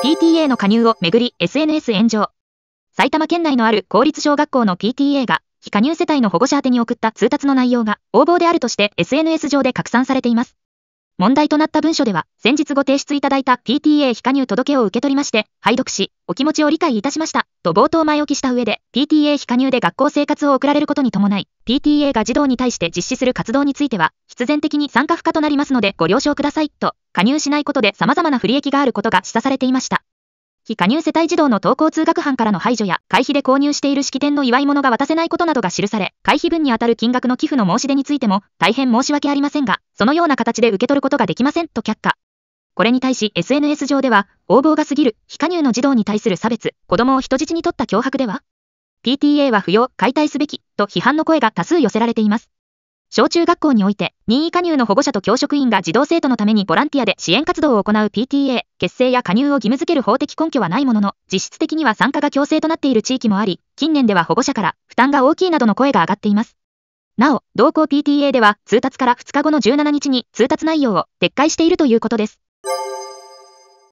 PTA の加入をめぐり SNS 炎上。埼玉県内のある公立小学校の PTA が、非加入世帯の保護者宛に送った通達の内容が横暴であるとして SNS 上で拡散されています。問題となった文書では、先日ご提出いただいた PTA 非加入届を受け取りまして、拝読し、お気持ちを理解いたしました、と冒頭前置きした上で、PTA 非加入で学校生活を送られることに伴い、PTA が児童に対して実施する活動については、必然的に参加不可となりますのでご了承ください、と、加入しないことで様々な不利益があることが示唆されていました。非加入世帯児童の登校通学班からの排除や、会費で購入している式典の祝い物が渡せないことなどが記され、会費分にあたる金額の寄付の申し出についても、大変申し訳ありませんが、そのような形で受け取ることができません、と却下。これに対し SNS 上では、横暴が過ぎる、非加入の児童に対する差別、子供を人質に取った脅迫では ?PTA は不要、解体すべき、と批判の声が多数寄せられています。小中学校において、任意加入の保護者と教職員が児童生徒のためにボランティアで支援活動を行う PTA、結成や加入を義務付ける法的根拠はないものの、実質的には参加が強制となっている地域もあり、近年では保護者から負担が大きいなどの声が上がっています。なお、同校 PTA では通達から2日後の17日に通達内容を撤回しているということです。